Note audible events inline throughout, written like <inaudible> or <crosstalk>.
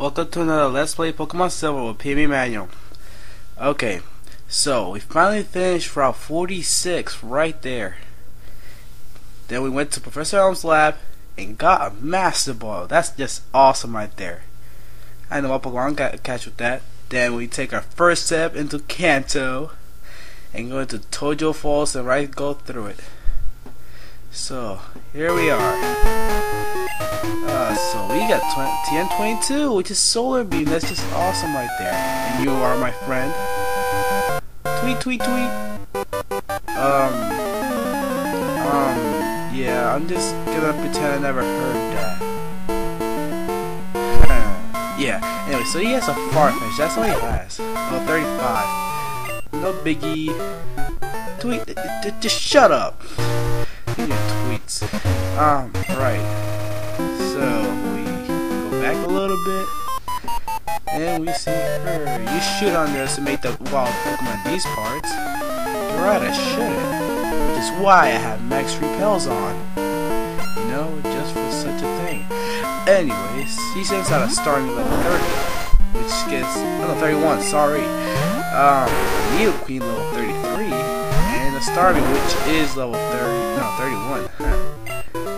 Welcome to another Let's Play Pokemon Silver with PM Emmanuel. Okay, so we finally finished Route 46 right there. Then we went to Professor Elm's lab and got a Master Ball. That's just awesome right there. I know what Pokemon got catch with that. Then we take our first step into Kanto and go into Tohjo Falls and right go through it. So, here we are. Uh, so we got TM22, which is Solar Beam. That's just awesome right there. And you are my friend. Tweet, tweet, tweet. Um, um, yeah, I'm just gonna pretend I never heard that. <laughs> yeah, anyway, so he has a Farfetch. That's all he has. Oh, 35. No biggie. Tweet, just shut up tweets. Um, right. So we go back a little bit, and we see her. You should underestimate the wild Pokemon these parts. You're right, I shouldn't. Which is why I have Max Repels on. You know, just for such a thing. Anyways, he sends out a starting level 30, which gets, no, 31, sorry. Um, queen level 33 the starting, which is level 30, no, 31.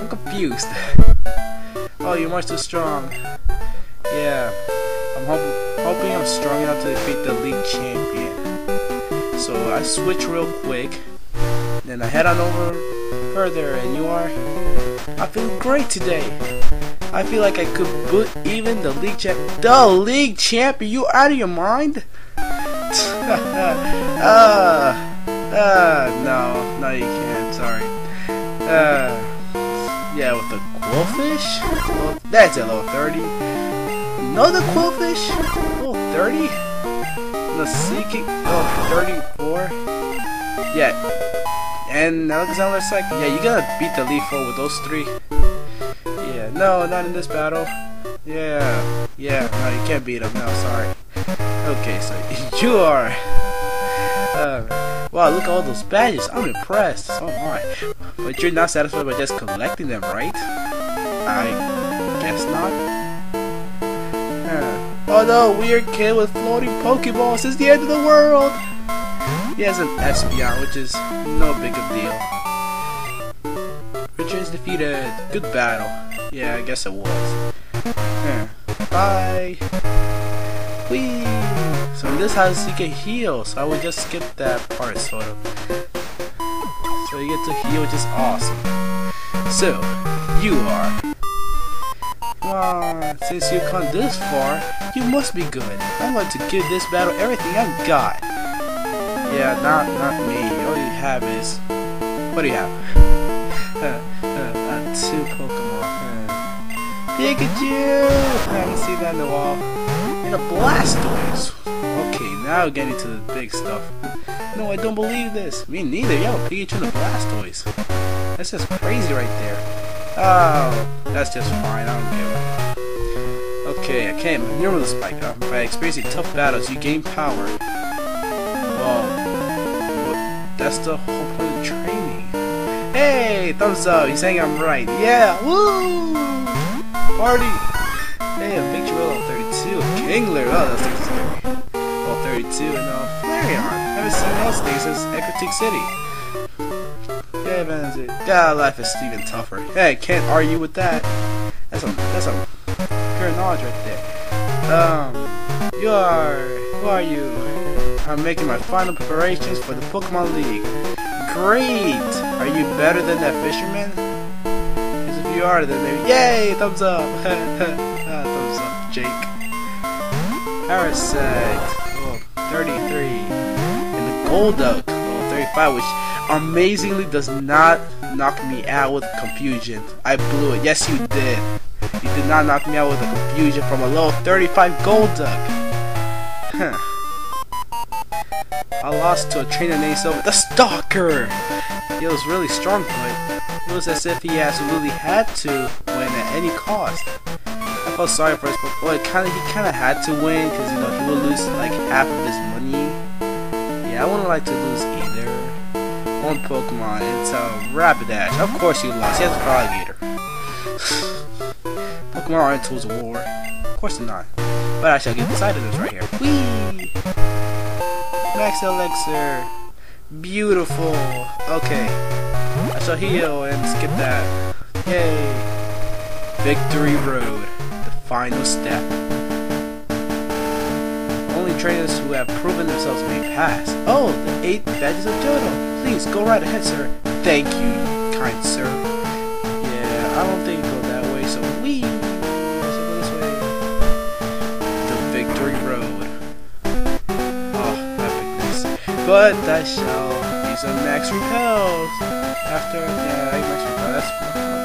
I'm confused. <laughs> oh, you're much too strong. Yeah, I'm hoping I'm strong enough to defeat the league champion. So I switch real quick, then I head on over further, and you are. I feel great today. I feel like I could boot even the league champ. The league champion? You out of your mind? uh, <laughs> uh, no. No, you can't. Sorry. Uh, yeah, with the Qwilfish? That's at level 30. Another Qwilfish? Level 30? The Seaking? Oh, 34? Yeah. And Alexander's like, yeah, you gotta beat the Leaf with those three. Yeah, no, not in this battle. Yeah, yeah, no, you can't beat him. No, sorry. Okay, so <laughs> you are. Uh, Wow, look at all those badges. I'm impressed. Oh, so am I. But you're not satisfied by just collecting them, right? I guess not. Huh. Oh no, weird kid with floating Pokeballs is the end of the world! He has an Espeon, which is no big of deal. Richard is defeated. Good battle. Yeah, I guess it was. Huh. Bye! Whee! This has you can heal, so I would just skip that part sort of. So you get to heal, which is awesome. So, you are. On, since you've come this far, you must be good. I'm going to give this battle everything I've got. Yeah, not not me. All you have is what do you have? <laughs> uh, uh, two Pokemon. Uh, Pikachu! I can see that in the wall. And a Blastoise. Now getting to the big stuff. No, I don't believe this. Me neither. Yo, Pikachu and the Blastoise. That's just crazy right there. Oh, that's just fine. I don't care. Okay, I can't maneuver the spike. Uh, by experiencing tough battles, you gain power. Well, that's the whole point of training. Hey, thumbs up. He's saying I'm right. Yeah, woo! Party! Hey, a victory level 32. Kingler. Oh, that's 32 and uh, Flareon. Haven't seen those things since Ecruteak City. Yeah, man, God, life is even tougher. Hey, can't argue with that. That's some, that's some pure knowledge right there. Um, you are, who are you? I'm making my final preparations for the Pokemon League. Great! Are you better than that fisherman? Because if you are, then maybe, yay, thumbs up! <laughs> ah, thumbs up, Jake. Parasect. 33. And the Golduck, level 35, which amazingly does not knock me out with confusion. I blew it. Yes, you did. You did not knock me out with a confusion from a level 35 Golduck. Huh. I lost to a trainer named. The Stalker! He was really strong, but it was as if he absolutely had to win at any cost. I felt sorry for his but kind of he kind of had to win because you know he would lose like half of his money. Yeah, I wouldn't like to lose either. One Pokemon, it's a Rapidash. Of course he lost. He has a Alligator. <sighs> Pokemon aren't tools of war. Of course they're not. But I shall get this of this right here. Whee! Max Elixir. Beautiful. Okay. I shall heal and skip that. Yay. Victory Road. Final step. Only trainers who have proven themselves may pass. Oh, the eight badges of Johto. Please, go right ahead, sir. Thank you, kind sir. Yeah, I don't think go that way, so we should go this way. The Victory Road. Oh, epicness. But that shall be some max repels. After, yeah, max repel. That's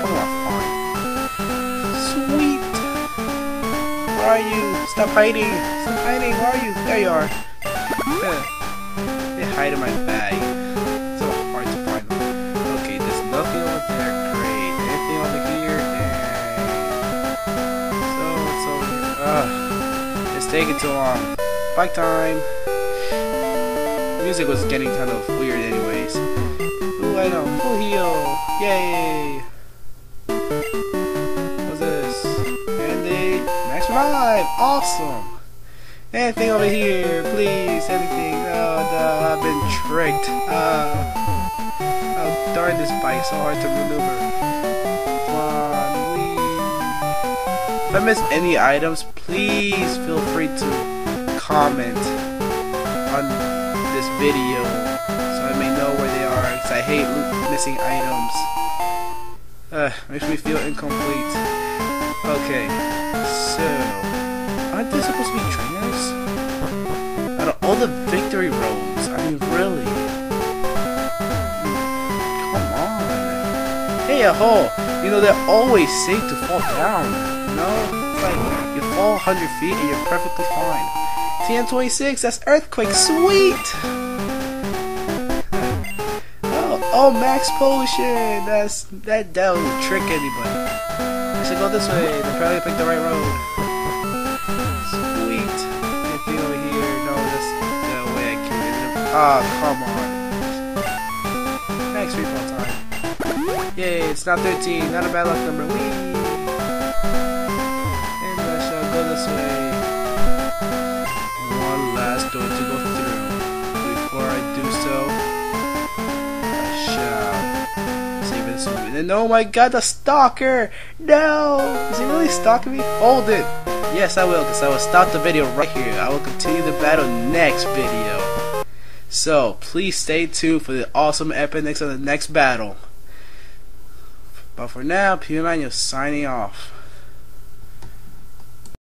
are you? Stop hiding. Stop hiding. Where are you? There you are. They hide in my bag. So hard to find them. Okay, there's nothing over there. Great. Anything over here? Dang. So what's over here? Ugh. It's taking too long. Bike time. Music was getting kind of weird anyways. Ooh, I know. Full heal. Yay. Max Awesome. Anything over here, please. Anything. Oh no, I've been tricked. Uh, oh darn, this bike so hard to maneuver. Come on, we. If I miss any items, please feel free to comment on this video so I may know where they are. Because I hate missing items. Uh, makes me feel incomplete. Okay, so aren't they supposed to be trainers? Out of all the victory roads, I mean, really? Come on. Hey, a hole. You know, they're always safe to fall down. Know? It's like, you fall 100 feet and you're perfectly fine. TM26, that's Earthquake. Sweet! <laughs> Oh, oh, Max Potion. That's, that, that would trick anybody. Go this way. They probably picked the right road. Sweet. Anything over here? No, that's the way I can. Ah, come on. Next refill time. Yay, it's not 13. Not a bad luck number. Whee! And oh my god, the stalker! No! Is he really stalking me? Hold it! Yes, I will, because I will stop the video right here. I will continue the battle next video. So, please stay tuned for the awesome epicness of uh, the next battle. But for now, PM Emmanuel signing off.